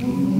Mm-hmm.